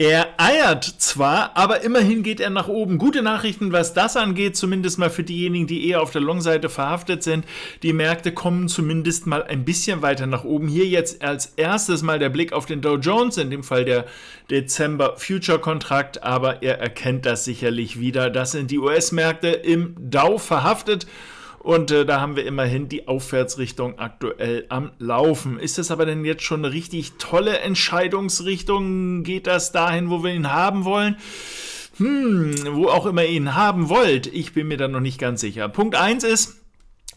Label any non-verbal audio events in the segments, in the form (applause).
Er eiert zwar, aber immerhin geht er nach oben. Gute Nachrichten, was das angeht, zumindest mal für diejenigen, die eher auf der Long-Seite verhaftet sind. Die Märkte kommen zumindest mal ein bisschen weiter nach oben. Hier jetzt als erstes mal der Blick auf den Dow Jones, in dem Fall der Dezember Future Kontrakt, aber er erkennt das sicherlich wieder. Das sind die US-Märkte im Dow verhaftet. Und äh, da haben wir immerhin die Aufwärtsrichtung aktuell am Laufen. Ist das aber denn jetzt schon eine richtig tolle Entscheidungsrichtung? Geht das dahin, wo wir ihn haben wollen? Hm, wo auch immer ihr ihn haben wollt. Ich bin mir da noch nicht ganz sicher. Punkt 1 ist,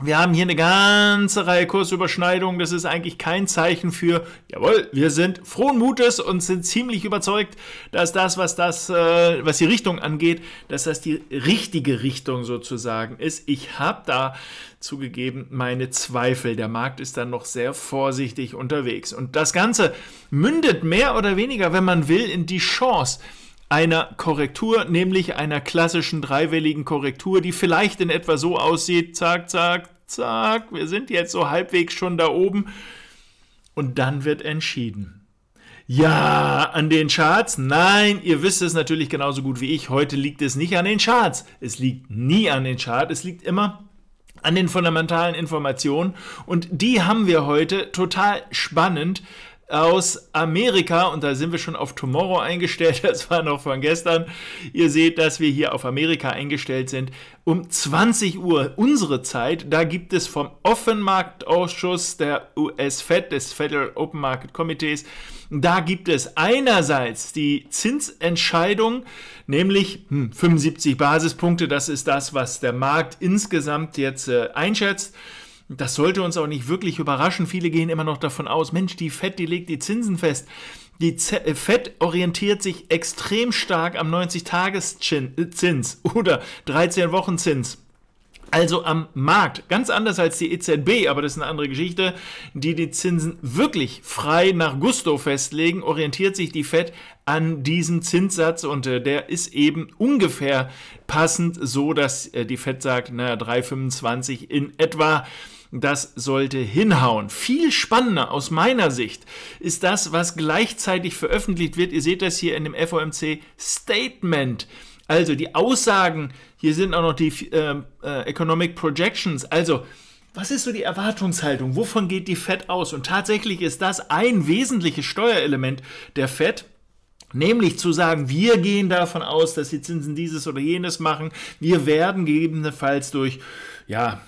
wir haben hier eine ganze Reihe Kursüberschneidungen. Das ist eigentlich kein Zeichen für, jawohl, wir sind frohen Mutes und sind ziemlich überzeugt, dass das, was das, äh, was die Richtung angeht, dass das die richtige Richtung sozusagen ist. Ich habe da zugegeben meine Zweifel. Der Markt ist dann noch sehr vorsichtig unterwegs. Und das Ganze mündet mehr oder weniger, wenn man will, in die Chance, einer Korrektur, nämlich einer klassischen dreiwelligen Korrektur, die vielleicht in etwa so aussieht, zack, zack, zack, wir sind jetzt so halbwegs schon da oben und dann wird entschieden. Ja, an den Charts? Nein, ihr wisst es natürlich genauso gut wie ich. Heute liegt es nicht an den Charts. Es liegt nie an den Charts. Es liegt immer an den fundamentalen Informationen. Und die haben wir heute total spannend aus Amerika und da sind wir schon auf Tomorrow eingestellt, (laughs) das war noch von gestern. Ihr seht, dass wir hier auf Amerika eingestellt sind. Um 20 Uhr unsere Zeit, da gibt es vom Offenmarktausschuss der US-Fed, des Federal Open Market Committees, da gibt es einerseits die Zinsentscheidung, nämlich hm, 75 Basispunkte, das ist das, was der Markt insgesamt jetzt äh, einschätzt. Das sollte uns auch nicht wirklich überraschen. Viele gehen immer noch davon aus, Mensch, die FED, die legt die Zinsen fest. Die äh, FED orientiert sich extrem stark am 90-Tageszins (laughs) oder 13-Wochen-Zins. Also am Markt, ganz anders als die EZB, aber das ist eine andere Geschichte, die die Zinsen wirklich frei nach Gusto festlegen, orientiert sich die Fed an diesem Zinssatz und äh, der ist eben ungefähr passend so, dass äh, die Fed sagt, naja, 3,25 in etwa. Das sollte hinhauen. Viel spannender aus meiner Sicht ist das, was gleichzeitig veröffentlicht wird. Ihr seht das hier in dem FOMC Statement. Also die Aussagen, hier sind auch noch die äh, äh, Economic Projections. Also was ist so die Erwartungshaltung? Wovon geht die Fed aus? Und tatsächlich ist das ein wesentliches Steuerelement der Fed. Nämlich zu sagen, wir gehen davon aus, dass die Zinsen dieses oder jenes machen. Wir werden gegebenenfalls durch ja,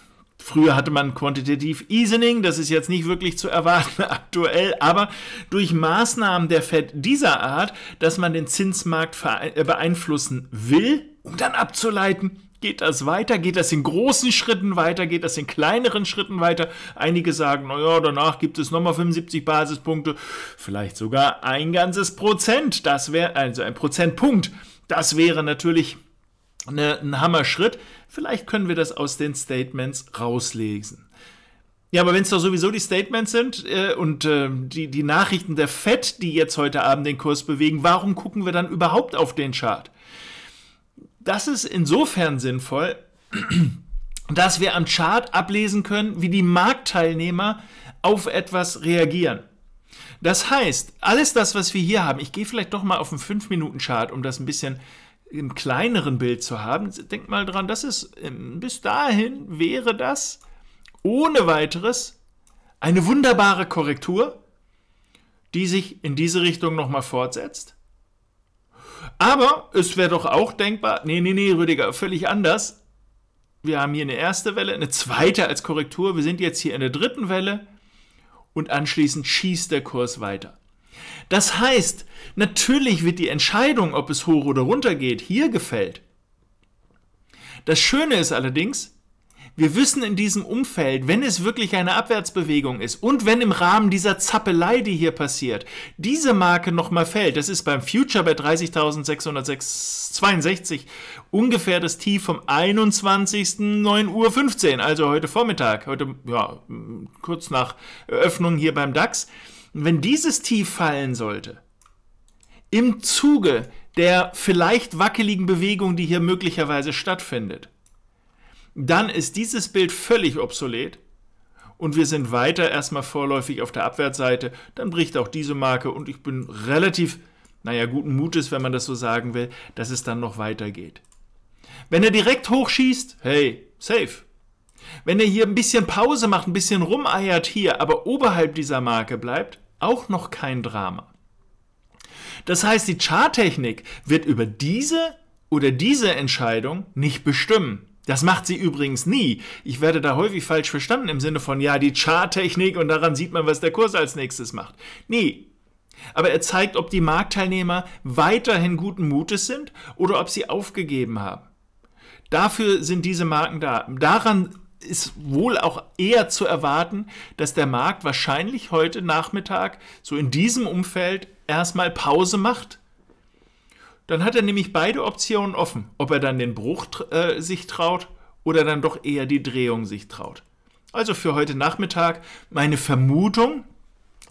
Früher hatte man Quantitative Easing, das ist jetzt nicht wirklich zu erwarten (laughs) aktuell, aber durch Maßnahmen der Fed dieser Art, dass man den Zinsmarkt äh, beeinflussen will, um dann abzuleiten, geht das weiter, geht das in großen Schritten weiter, geht das in kleineren Schritten weiter. Einige sagen, naja, danach gibt es nochmal 75 Basispunkte, vielleicht sogar ein ganzes Prozent, das wäre also ein Prozentpunkt. Das wäre natürlich eine, ein Hammer-Schritt. Vielleicht können wir das aus den Statements rauslesen. Ja, aber wenn es doch sowieso die Statements sind äh, und äh, die, die Nachrichten der FED, die jetzt heute Abend den Kurs bewegen, warum gucken wir dann überhaupt auf den Chart? Das ist insofern sinnvoll, (clears throat) dass wir am Chart ablesen können, wie die Marktteilnehmer auf etwas reagieren. Das heißt, alles das, was wir hier haben, ich gehe vielleicht doch mal auf einen 5-Minuten-Chart, um das ein bisschen im kleineren Bild zu haben. Denkt mal dran, das ist ähm, bis dahin wäre das ohne weiteres eine wunderbare Korrektur, die sich in diese Richtung nochmal fortsetzt. Aber es wäre doch auch denkbar, nee, nee, nee, Rüdiger, völlig anders. Wir haben hier eine erste Welle, eine zweite als Korrektur, wir sind jetzt hier in der dritten Welle und anschließend schießt der Kurs weiter. Das heißt, natürlich wird die Entscheidung, ob es hoch oder runter geht, hier gefällt. Das Schöne ist allerdings, wir wissen in diesem Umfeld, wenn es wirklich eine Abwärtsbewegung ist und wenn im Rahmen dieser Zappelei, die hier passiert, diese Marke nochmal fällt, das ist beim Future bei 30.662 ungefähr das Tief vom 21.09.15 Uhr, also heute Vormittag, heute ja, kurz nach Eröffnung hier beim DAX, wenn dieses Tief fallen sollte, im Zuge der vielleicht wackeligen Bewegung, die hier möglicherweise stattfindet, dann ist dieses Bild völlig obsolet und wir sind weiter erstmal vorläufig auf der Abwärtsseite, dann bricht auch diese Marke und ich bin relativ naja, guten Mutes, wenn man das so sagen will, dass es dann noch weitergeht. Wenn er direkt hochschießt, hey, safe. Wenn er hier ein bisschen Pause macht, ein bisschen rumeiert hier, aber oberhalb dieser Marke bleibt, auch noch kein Drama. Das heißt, die Charttechnik wird über diese oder diese Entscheidung nicht bestimmen. Das macht sie übrigens nie. Ich werde da häufig falsch verstanden im Sinne von, ja, die Charttechnik und daran sieht man, was der Kurs als nächstes macht. Nee. Aber er zeigt, ob die Marktteilnehmer weiterhin guten Mutes sind oder ob sie aufgegeben haben. Dafür sind diese Marken da. Daran ist wohl auch eher zu erwarten, dass der Markt wahrscheinlich heute Nachmittag so in diesem Umfeld erstmal Pause macht. Dann hat er nämlich beide Optionen offen, ob er dann den Bruch äh, sich traut oder dann doch eher die Drehung sich traut. Also für heute Nachmittag meine Vermutung,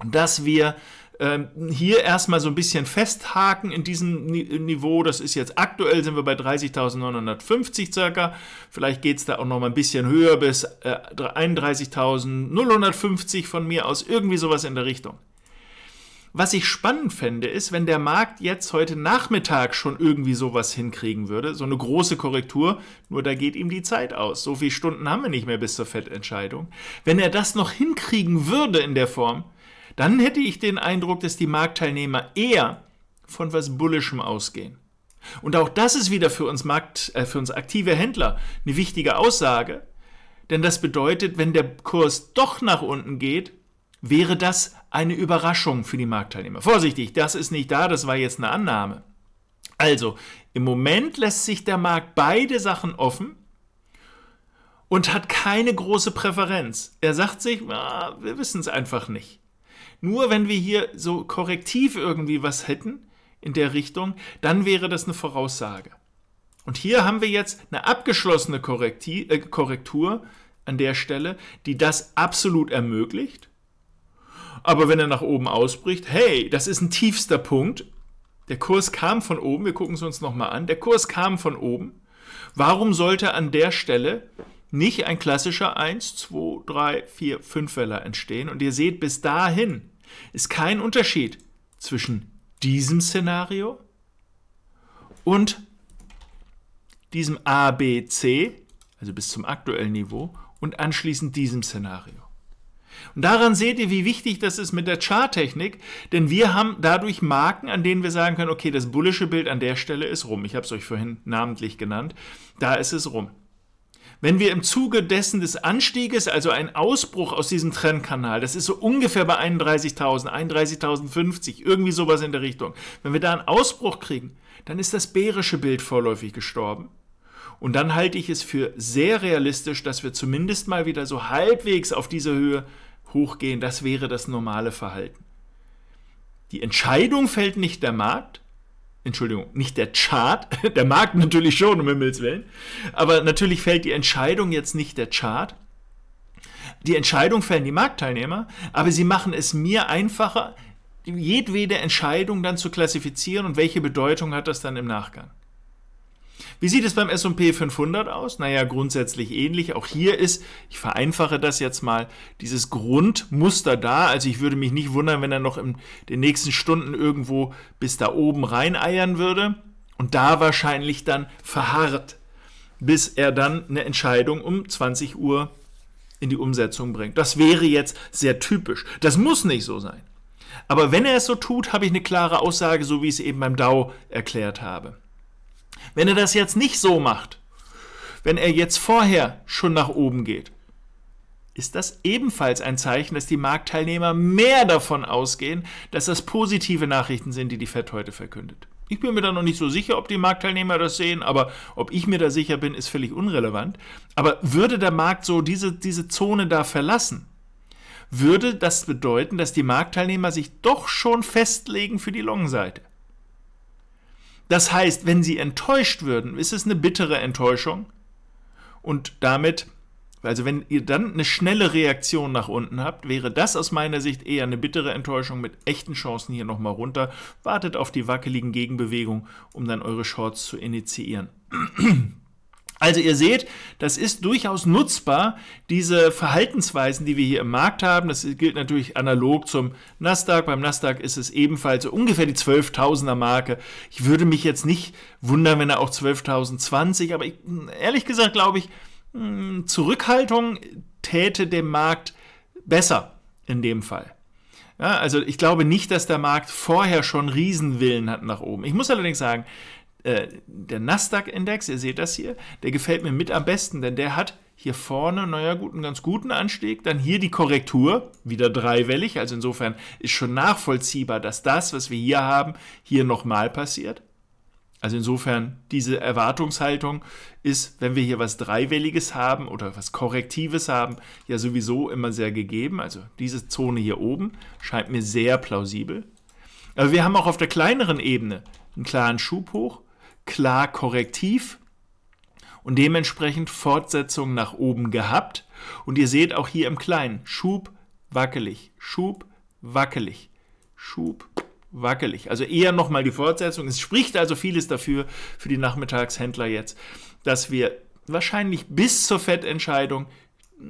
dass wir ähm, hier erstmal so ein bisschen festhaken in diesem Niveau. Das ist jetzt aktuell sind wir bei 30.950 circa. Vielleicht geht es da auch noch mal ein bisschen höher bis äh, 31.050 von mir aus. Irgendwie sowas in der Richtung. Was ich spannend fände, ist, wenn der Markt jetzt heute Nachmittag schon irgendwie sowas hinkriegen würde, so eine große Korrektur, nur da geht ihm die Zeit aus. So viele Stunden haben wir nicht mehr bis zur Fettentscheidung. Wenn er das noch hinkriegen würde in der Form, dann hätte ich den Eindruck, dass die Marktteilnehmer eher von was Bullischem ausgehen. Und auch das ist wieder für uns, Markt, äh, für uns aktive Händler eine wichtige Aussage, denn das bedeutet, wenn der Kurs doch nach unten geht, wäre das eine Überraschung für die Marktteilnehmer. Vorsichtig, das ist nicht da, das war jetzt eine Annahme. Also, im Moment lässt sich der Markt beide Sachen offen und hat keine große Präferenz. Er sagt sich, ah, wir wissen es einfach nicht. Nur wenn wir hier so korrektiv irgendwie was hätten in der Richtung, dann wäre das eine Voraussage. Und hier haben wir jetzt eine abgeschlossene äh, Korrektur an der Stelle, die das absolut ermöglicht. Aber wenn er nach oben ausbricht, hey, das ist ein tiefster Punkt. Der Kurs kam von oben, wir gucken es uns nochmal an. Der Kurs kam von oben. Warum sollte an der Stelle nicht ein klassischer 1, 2, 3, 4, 5 Weller entstehen? Und ihr seht, bis dahin ist kein Unterschied zwischen diesem Szenario und diesem A, B, C, also bis zum aktuellen Niveau, und anschließend diesem Szenario. Und daran seht ihr, wie wichtig das ist mit der Charttechnik, denn wir haben dadurch Marken, an denen wir sagen können, okay, das bullische Bild an der Stelle ist rum. Ich habe es euch vorhin namentlich genannt. Da ist es rum. Wenn wir im Zuge dessen des Anstieges, also ein Ausbruch aus diesem Trendkanal, das ist so ungefähr bei 31.000, 31.050, irgendwie sowas in der Richtung, wenn wir da einen Ausbruch kriegen, dann ist das bärische Bild vorläufig gestorben. Und dann halte ich es für sehr realistisch, dass wir zumindest mal wieder so halbwegs auf diese Höhe hochgehen. Das wäre das normale Verhalten. Die Entscheidung fällt nicht der Markt, Entschuldigung, nicht der Chart, (laughs) der Markt natürlich schon, um Himmels Willen, aber natürlich fällt die Entscheidung jetzt nicht der Chart. Die Entscheidung fällen die Marktteilnehmer, aber sie machen es mir einfacher, jedwede Entscheidung dann zu klassifizieren und welche Bedeutung hat das dann im Nachgang. Wie sieht es beim S&P 500 aus? Naja, grundsätzlich ähnlich. Auch hier ist, ich vereinfache das jetzt mal, dieses Grundmuster da. Also ich würde mich nicht wundern, wenn er noch in den nächsten Stunden irgendwo bis da oben reineiern würde und da wahrscheinlich dann verharrt, bis er dann eine Entscheidung um 20 Uhr in die Umsetzung bringt. Das wäre jetzt sehr typisch. Das muss nicht so sein. Aber wenn er es so tut, habe ich eine klare Aussage, so wie ich es eben beim DAO erklärt habe. Wenn er das jetzt nicht so macht, wenn er jetzt vorher schon nach oben geht, ist das ebenfalls ein Zeichen, dass die Marktteilnehmer mehr davon ausgehen, dass das positive Nachrichten sind, die die FED heute verkündet. Ich bin mir da noch nicht so sicher, ob die Marktteilnehmer das sehen, aber ob ich mir da sicher bin, ist völlig unrelevant. Aber würde der Markt so diese, diese Zone da verlassen, würde das bedeuten, dass die Marktteilnehmer sich doch schon festlegen für die Long-Seite. Das heißt, wenn sie enttäuscht würden, ist es eine bittere Enttäuschung. Und damit, also wenn ihr dann eine schnelle Reaktion nach unten habt, wäre das aus meiner Sicht eher eine bittere Enttäuschung mit echten Chancen hier nochmal runter. Wartet auf die wackeligen Gegenbewegungen, um dann eure Shorts zu initiieren. Also ihr seht, das ist durchaus nutzbar, diese Verhaltensweisen, die wir hier im Markt haben. Das gilt natürlich analog zum Nasdaq. Beim Nasdaq ist es ebenfalls so ungefähr die 12.000er Marke. Ich würde mich jetzt nicht wundern, wenn er auch 12.020, aber ich, ehrlich gesagt glaube ich, hm, Zurückhaltung täte dem Markt besser in dem Fall. Ja, also ich glaube nicht, dass der Markt vorher schon Riesenwillen hat nach oben. Ich muss allerdings sagen, äh, der Nasdaq-Index, ihr seht das hier, der gefällt mir mit am besten, denn der hat hier vorne, naja, gut, einen ganz guten Anstieg. Dann hier die Korrektur, wieder dreiwellig. Also insofern ist schon nachvollziehbar, dass das, was wir hier haben, hier nochmal passiert. Also insofern, diese Erwartungshaltung ist, wenn wir hier was Dreiwelliges haben oder was Korrektives haben, ja sowieso immer sehr gegeben. Also diese Zone hier oben scheint mir sehr plausibel. Aber wir haben auch auf der kleineren Ebene einen klaren Schub hoch klar korrektiv und dementsprechend Fortsetzung nach oben gehabt. Und ihr seht auch hier im Kleinen, Schub wackelig, Schub wackelig, Schub wackelig. Also eher nochmal die Fortsetzung. Es spricht also vieles dafür, für die Nachmittagshändler jetzt, dass wir wahrscheinlich bis zur Fettentscheidung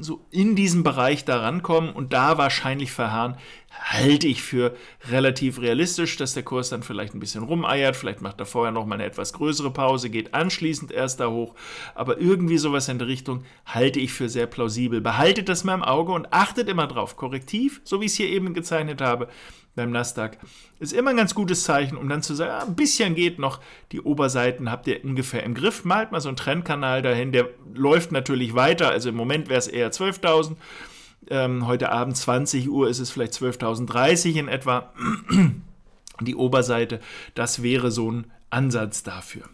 so in diesem Bereich da rankommen und da wahrscheinlich verharren, halte ich für relativ realistisch, dass der Kurs dann vielleicht ein bisschen rumeiert, vielleicht macht er vorher noch mal eine etwas größere Pause, geht anschließend erst da hoch, aber irgendwie sowas in der Richtung halte ich für sehr plausibel. Behaltet das mal im Auge und achtet immer drauf. Korrektiv, so wie ich es hier eben gezeichnet habe, beim Nasdaq. Ist immer ein ganz gutes Zeichen, um dann zu sagen, ah, ein bisschen geht noch. Die Oberseiten habt ihr ungefähr im Griff. Malt mal so einen Trendkanal dahin, der läuft natürlich weiter. Also im Moment wäre es eher 12.000. Ähm, heute Abend 20 Uhr ist es vielleicht 12.030 in etwa. Die Oberseite, das wäre so ein Ansatz dafür.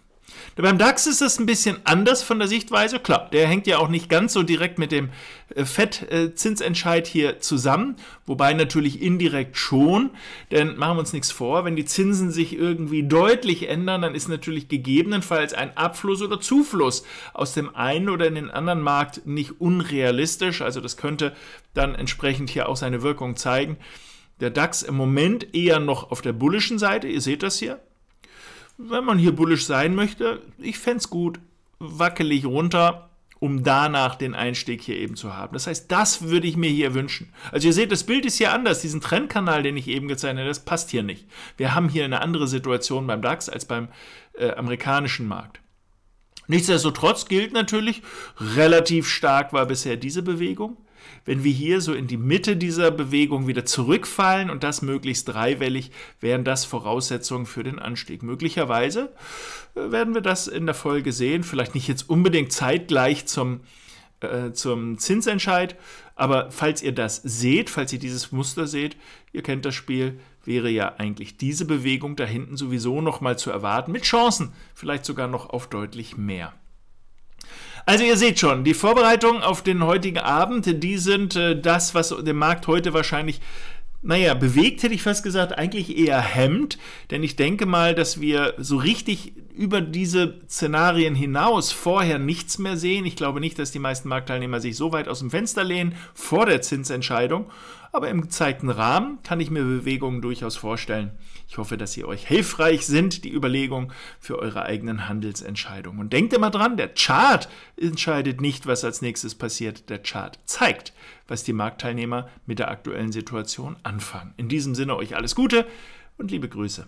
Beim DAX ist es ein bisschen anders von der Sichtweise. Klar, der hängt ja auch nicht ganz so direkt mit dem äh, Fettzinsentscheid hier zusammen, wobei natürlich indirekt schon, denn machen wir uns nichts vor, wenn die Zinsen sich irgendwie deutlich ändern, dann ist natürlich gegebenenfalls ein Abfluss oder Zufluss aus dem einen oder in den anderen Markt nicht unrealistisch. Also das könnte dann entsprechend hier auch seine Wirkung zeigen. Der DAX im Moment eher noch auf der bullischen Seite, ihr seht das hier, wenn man hier bullisch sein möchte, ich fände es gut, wackelig runter, um danach den Einstieg hier eben zu haben. Das heißt, das würde ich mir hier wünschen. Also ihr seht, das Bild ist hier anders. Diesen Trendkanal, den ich eben gezeichnet habe, das passt hier nicht. Wir haben hier eine andere Situation beim DAX als beim äh, amerikanischen Markt. Nichtsdestotrotz gilt natürlich, relativ stark war bisher diese Bewegung wenn wir hier so in die Mitte dieser Bewegung wieder zurückfallen und das möglichst dreiwellig, wären das Voraussetzungen für den Anstieg. Möglicherweise äh, werden wir das in der Folge sehen, vielleicht nicht jetzt unbedingt zeitgleich zum, äh, zum Zinsentscheid, aber falls ihr das seht, falls ihr dieses Muster seht, ihr kennt das Spiel, wäre ja eigentlich diese Bewegung da hinten sowieso noch mal zu erwarten, mit Chancen, vielleicht sogar noch auf deutlich mehr. Also ihr seht schon, die Vorbereitungen auf den heutigen Abend, die sind äh, das, was den Markt heute wahrscheinlich naja, bewegt hätte ich fast gesagt, eigentlich eher hemmt, denn ich denke mal, dass wir so richtig über diese Szenarien hinaus vorher nichts mehr sehen. Ich glaube nicht, dass die meisten Marktteilnehmer sich so weit aus dem Fenster lehnen vor der Zinsentscheidung, aber im gezeigten Rahmen kann ich mir Bewegungen durchaus vorstellen. Ich hoffe, dass sie euch hilfreich sind, die Überlegung für eure eigenen Handelsentscheidungen. Und denkt immer dran, der Chart entscheidet nicht, was als nächstes passiert. Der Chart zeigt, was die Marktteilnehmer mit der aktuellen Situation anfangen. In diesem Sinne euch alles Gute und liebe Grüße.